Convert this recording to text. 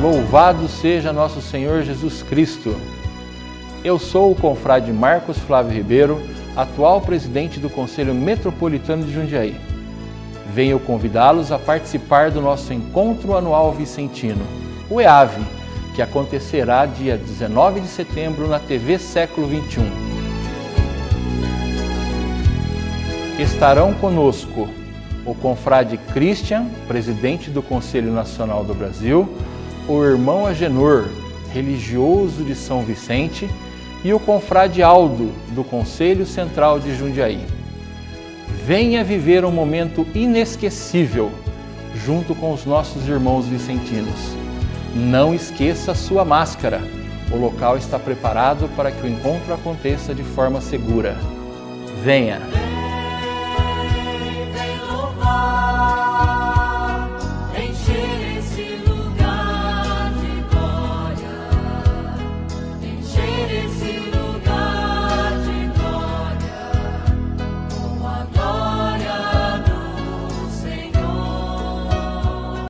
Louvado seja nosso Senhor Jesus Cristo. Eu sou o confrade Marcos Flávio Ribeiro, atual presidente do Conselho Metropolitano de Jundiaí. Venho convidá-los a participar do nosso encontro anual vicentino, o EAVE, que acontecerá dia 19 de setembro na TV Século 21. Estarão conosco o confrade Christian, presidente do Conselho Nacional do Brasil, o irmão Agenor, religioso de São Vicente, e o confrade Aldo, do Conselho Central de Jundiaí. Venha viver um momento inesquecível junto com os nossos irmãos vicentinos. Não esqueça sua máscara. O local está preparado para que o encontro aconteça de forma segura. Venha!